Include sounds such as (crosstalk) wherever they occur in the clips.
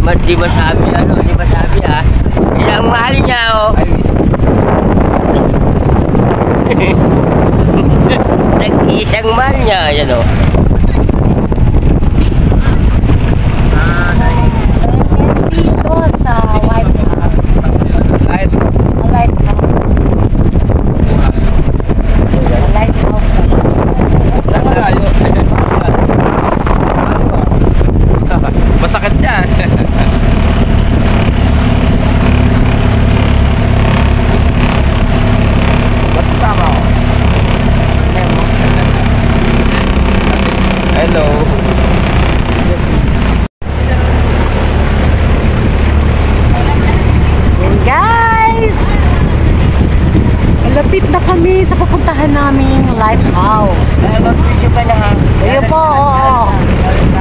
Hindi masabi ano, hindi masabi ah. Yan ang mahal niya oh. (laughs) Nag-iisang mahal niya, yan oh. KFC doon sa White House. Kahit Sa Lighthouse. Sa Lighthouse pala. Nakalayo. Masakit yan. Ba't kasama ko? Hello. Yan guys! Malapit na kami sa pupuntahan naming lighthouse. Uh, Mag-video ka na ha. Ayun po, oo.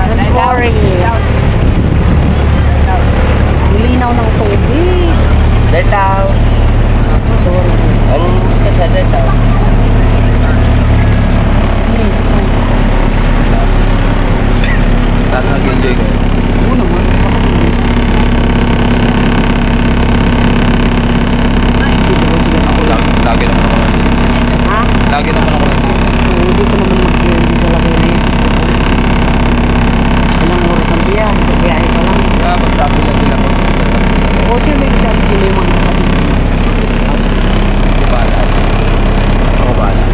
Don't worry. Ang linaw ng tubig. Dataw. Sorry. Anong ka sa dataw? Inisip ko. Lahat nag-enjoy ko. Oo naman. Ako lagi, lagi naman ako nandito. Ha? Lagi naman ako nandito. Oo, Hindi ko naman mag-enjoy sa laki na yun. Ilang oras ang biyahe. Sa biyahe pa lang. Kaya magsabi lang sila pag O, sila yung sabi sila yung mga kapatid. Ako bahala. Ako bahala.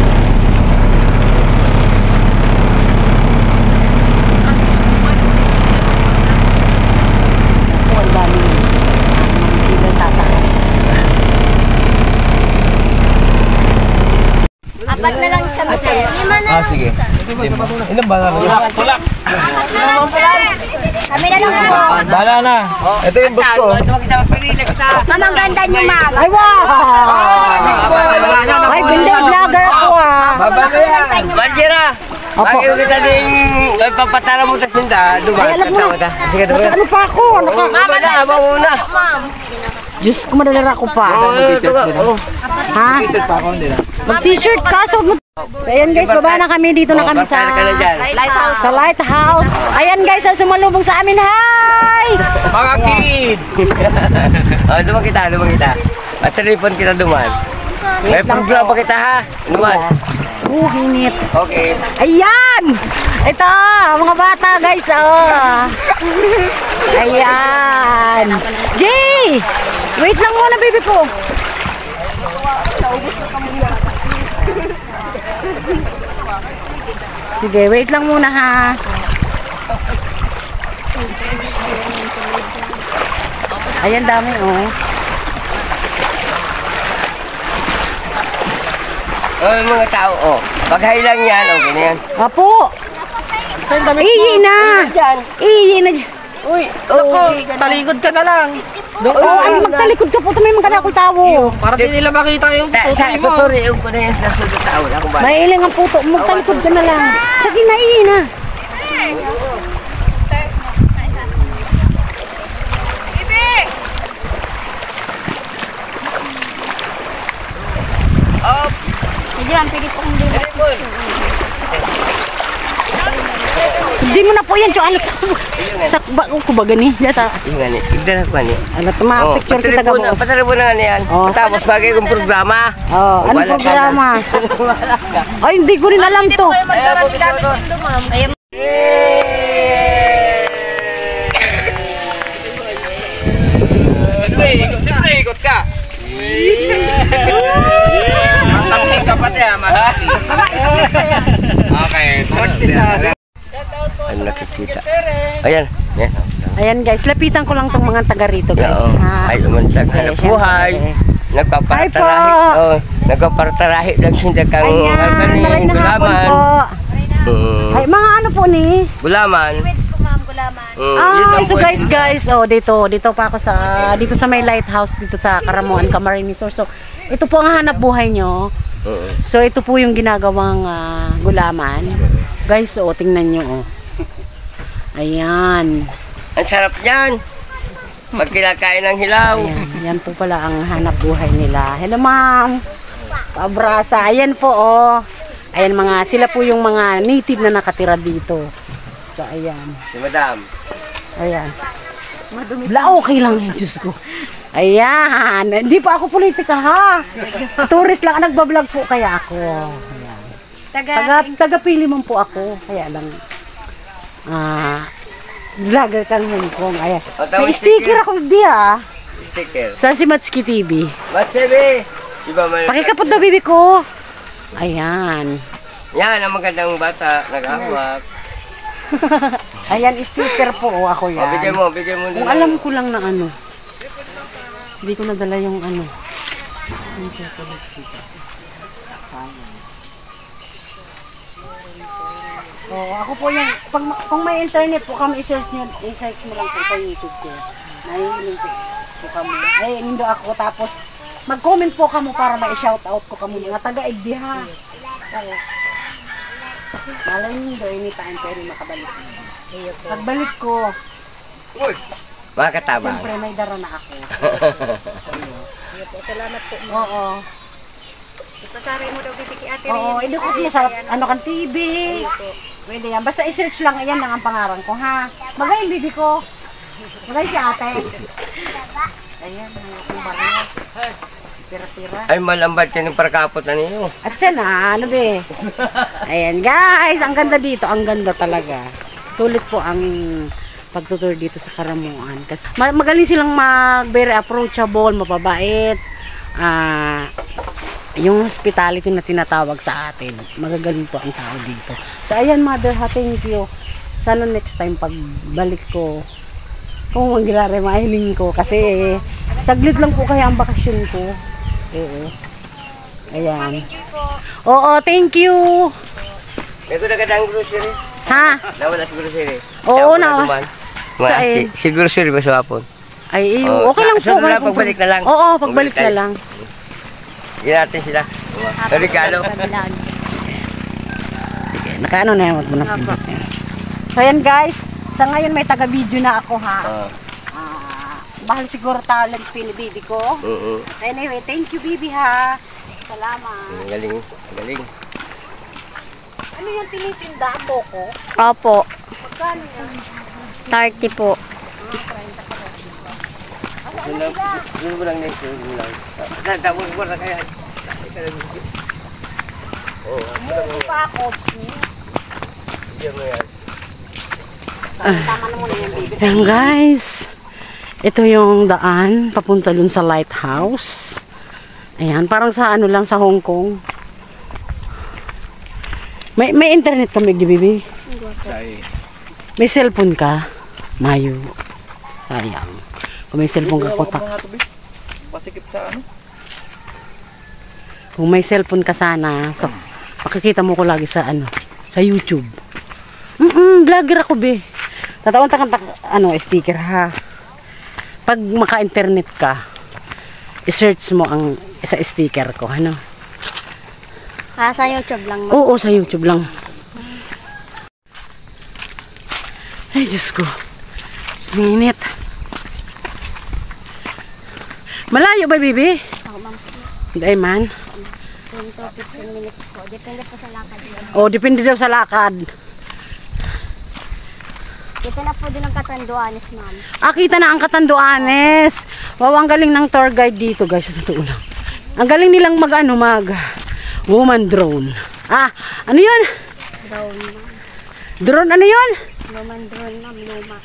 Ako, ang dami. Hindi ba tatakas? Apat na lang kami sir. Lima na Ah, sige. Ilan ba na? Kami na lang po. Bahala na. Ito yung bus ko. Huwag kita na. Ang ganda niyo ma'am. Ay, wow! Ay, bindi vlogger ako ah. Babalo yan. Manjira! Opo. Bakit kita ding ay, papatara mo ta sinda? Duba, Ay, alam mo na. Sige, duba. Ano pa ako? Naka, Mama na, mauna. Diyos ko, madalara ko pa. Oh, duga. Oh. Ha? T-shirt pa ako, hindi na. Mag-t-shirt ka, mo. So, ayan guys, baba na kami. Dito na kami sa lighthouse. Sa lighthouse. Ayan guys, ang sumalubong sa amin. Hi! Mga kid! (laughs) oh, dumang kita, dumang kita. At telefon kita duman. May programa kita ha. Duman. Oh, hinit. Okay. Ayan! Ito, mga bata guys, oh. Ayan. Jay! Wait lang muna, baby ko. Sige, wait lang muna ha. Ayan, dami oh. Oh, yung mga tao, oh. Paghay lang yan, okay na yan. Apo! Iyi na! Iyi na dyan. Uy, oh, Talikod ka na lang. Oo, oh, ay magtalikod ka po. Ito may mga ako tawo. Para di nila makita yung Sa, sa putoy mo. tuturiin ko na yan sa tao. Ako ba? Mailing ang puto. Magtalikod ka na lang. Sige na, iyi na. Medyo ang pili po kong dito. Hindi mo na po yan, Cho Alex. Sakba ko ba gani? Yata. Yung nga ni, tignan ako nga ni. Ano, tuma Oh, picture kita ka, boss. Patari mo na nga niyan. Oh. Tapos bagay kong programa. Oh, ano programa? (laughs) Ay, hindi ko rin alam to. Ayun. Siyempre, ikot, ka. Pati ah. Okay, Ano nakikita? Ayan. Yan. Ayan guys, lapitan ko lang tong mga taga rito guys. Oo. Ha? Ay, umantag sa buhay. Nagpapartarahi. Oh, nagpapartarahi lang siya kang Ayan, alkaning maray na hapon gulaman. Ay, mga ano po ni? Gulaman. Wait ko ma'am, gulaman. Ah, so guys, guys, oh dito, dito pa ako sa dito sa may lighthouse dito sa Karamuan, Camarines Resort. So, ito po ang hanap buhay nyo. Oo. So, ito po yung ginagawang ah, gulaman. Guys, oh, tingnan nyo, oh. Ayan. Ang sarap niyan. Pag kinakain ng hilaw. Ayan, yan po pala ang hanap buhay nila. Hello, ma'am. Pabrasa. Ayan po, oh. Ayan mga, sila po yung mga native na nakatira dito. So, ayan. Si madam. Ayan. Bla, okay lang eh, Diyos ko. Ayan, hindi pa ako politika ha. Tourist lang, nagbablog po kaya ako. Ayan. Taga, Taga, taga-pili mo po ako, kaya lang. Ah, vlogger kang Hong Kong. Ayan. May sticker ako di ah. Sticker. Sa si Matski TV. Masebe! Iba man. Pakikapot na bibi ko. Ayan. Yan, ang magandang bata. Nag-ahawak. (laughs) Ayan, sticker po oh, ako O, bigay yan. mo, bigay mo. Kung alam ko lang na ano. Hindi ko nadala yung ano. Oo, ako po yan. Pag, kung may internet po kami, i-search nyo, i-search mo lang po sa YouTube ko. Nahihiling po, po kami. Ay, nindo ako. Tapos, mag-comment po kamo para ma-shoutout ko kamo mga taga-igdi ha. Kaya, malay nindo, anytime pwede makabalik. Pagbalik ko, Uy! Mga katabang. Siyempre, may dara na ako. salamat po. Oo. Ipasari mo daw bibiki ate Oo, idukot mo sa ano kan TV. Pwede yan. Basta i-search lang yan lang ang pangaran ko, ha? Magay yung bibi ko. Magay si ate. Ayan, ang barya. Pira-pira. Ay, malambad ka ng parkapot na niyo. At siya na, ano be? Ayan guys, ang ganda dito, ang ganda talaga. Sulit po ang pagtutur dito sa Karamuan. Kasi ma- magaling silang mag very approachable, mapabait. Ah, yung hospitality na tinatawag sa atin, magagaling po ang tao dito. So ayan mother ha, thank you. Sana next time pag balik ko, kung mangyari mahiling ko kasi saglit lang po kaya ang bakasyon ko. Oo. Ayan. Oo, thank you. May ko nagadang grocery. Ha? Nawala sa grocery. Oo, Kaya ako na- duman. Mga Saan? si, si grocery ba sa hapon? Ay, eh, okay lang po. po. pagbalik na lang. Oo, pagbalik Pagbalik na lang. Bigyan natin sila. Ang regalo. Sige, nakaano na yan, wag mo na yan. So yan guys, sa ngayon may taga-video na ako ha. Oo. Ah, mahal siguro talent pinibidi ko. Oo. Anyway, thank you Bibi ha. Salamat. Ang galing. Ang galing. Ano yung tinitinda? Boko? Opo. Magkano yan? 30 po. Lang. Yun mo lang next. Yun mo lang. Tatawag mo na kaya. Oo. Muro pa ako. Bigyan mo yan. Ayan guys, ito yung daan papunta dun sa lighthouse. Ayan, parang sa ano lang sa Hong Kong. May may internet ka, Meg, bibi? May cellphone ka? Mayo. Sayang. Kung may cellphone ka, tabi. Pasikip sa ano? Kung may cellphone ka sana, so, makikita mo ko lagi sa ano, sa YouTube. Mm vlogger ako, be. Tatawan ta kanta, ano, sticker ha. Pag maka-internet ka, i-search mo ang sa sticker ko, ano. Ah, sa YouTube lang. Oo, sa YouTube lang. Ay, Diyos ko. Ang Init. Malayo ba, bibi? Ako, ma'am. Hindi man. 10 to 15 minutes po. Depende po sa lakad yun. O, depende daw sa lakad. Dito na po din ang katanduanis, ma'am. Ah, kita na ang Katanduanes. Wow, ang galing ng tour guide dito, guys. Sa totoo lang. Ang galing nilang mag, ano, mag woman drone. Ah, ano yun? Drone, ma'am. Drone, ano yun? Luman drone, ma'am. Luma.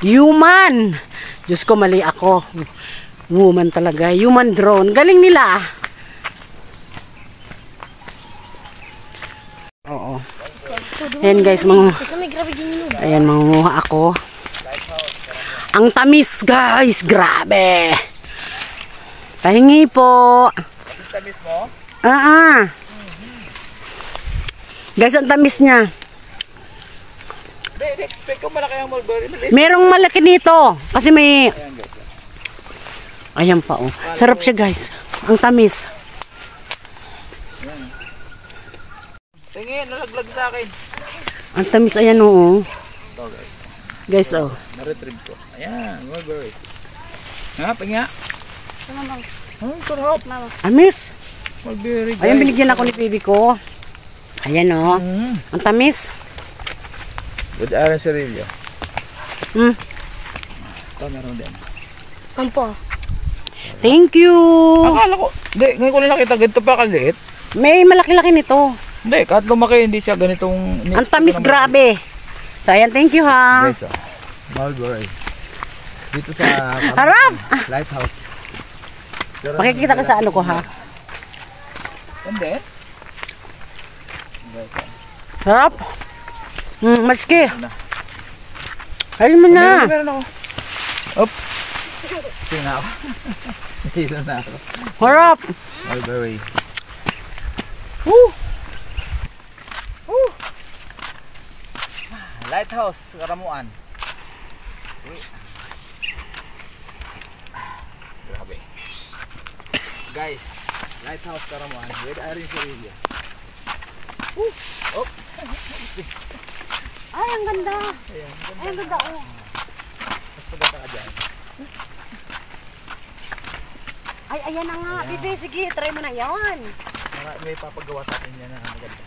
Human. Diyos ko, mali ako. Woman talaga. Human drone. Galing nila. Oo. Ayan guys, mga... Ayan, mangunguha ako. Ang tamis, guys. Grabe. Pahingi po. Tamis mo? Ah, ah. Guys, ang tamis niya. Ang. Merong malaki nito. Kasi may... Ayan pa, oh. Sarap siya, guys. Ang tamis. Tingin, nalaglag sa akin. Ang tamis, ayan, oo. Ito guys, Guys, oh. na-retrieve ko. Ayan, mulberry. Nga, pinga. Oh, sarap. Amis. Mulberry guys. Ayan, binigyan ako ni baby ko. Ayan, oh. Mm. Ang tamis. With Aaron Cerillo. Hmm. Ito, meron din. Kampo. Thank you. Akala ko, hindi, ngayon ko lang nakita ganito pa kaliit. May malaki-laki nito. Hindi, kahit lumaki, hindi siya ganitong... Ang tamis grabe. So, ayan, thank you ha. Guys, oh. Mulberry. Dito sa Harap! lighthouse. Pero Makikita ko sa ano ko ha. And then, Harap. Hmm, maski. Ayun mo na. meron, meron ako. Op. Tingnan ako. (laughs) Hilo na ako. Harap. Mulberry. Woo. Lighthouse, Karamuan. Grabe. Guys, Lighthouse Karamuan with Irene Sorilla. Ay, ang ganda. Ay, ang ganda oh. Ay, ayan na nga. Bibi, sige, try mo na yan. May papagawa sa atin yan na maganda.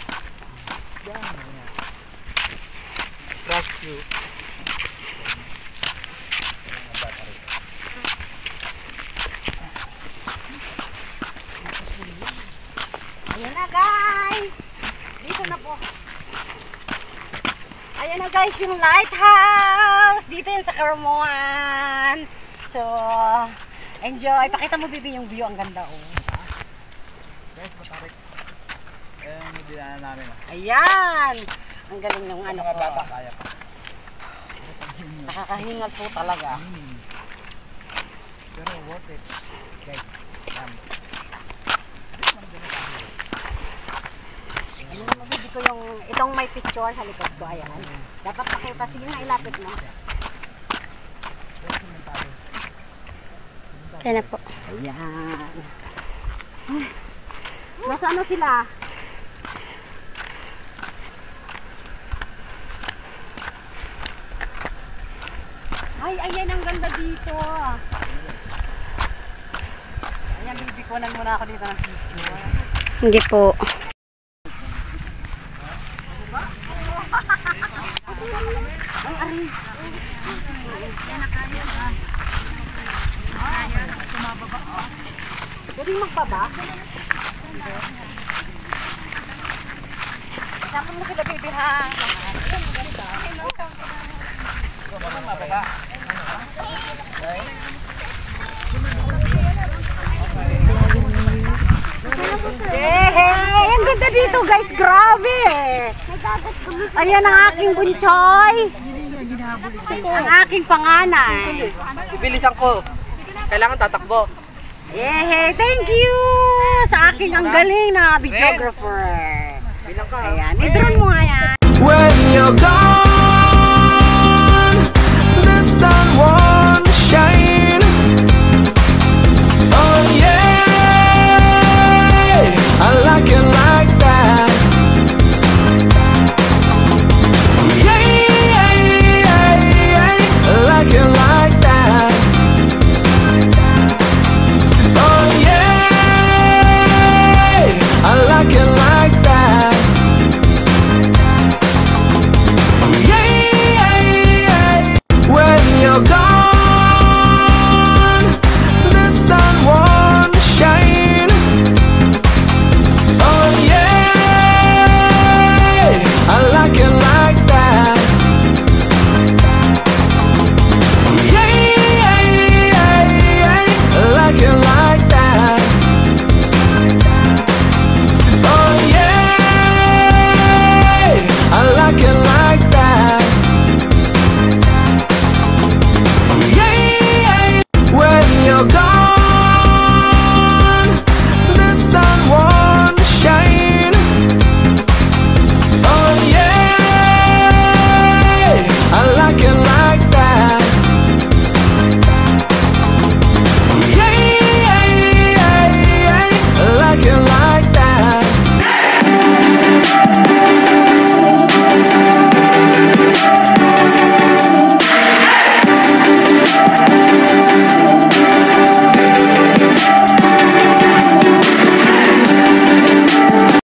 Yan, yan. Trust you. Ayan na guys! Dito na po. Ayan na guys yung lighthouse! Dito yan sa Carmuan. So, enjoy. Pakita mo Bibi yung view. Ang ganda oh. Guys, matarik. Ayan yung dinaanan namin. ah. Ayan! Ang galing ng ano Mga ko. bata kaya pa. Nakakahingal po talaga. Pero worth it. Guys, mo Bibi ko yung, itong may picture sa likod ko. Ayan. Dapat pakita. Sige na, ilapit mo. Kaya na po. Ayan. Nasa ano sila? Ay, ayan ang ganda dito. Ayan, bibikunan muna ako dito ng picture. Hindi po. Pwede magbaba? Dapat mo sila baby ha. Eh, hey, ang ganda dito guys, grabe. Ayan ang aking bunchoy. Ang aking panganay. Bilisan ko. Kailangan tatakbo. Yeah, thank you sa aking ang galing na videographer. Ayan, i-drone mo nga yan. When you're gone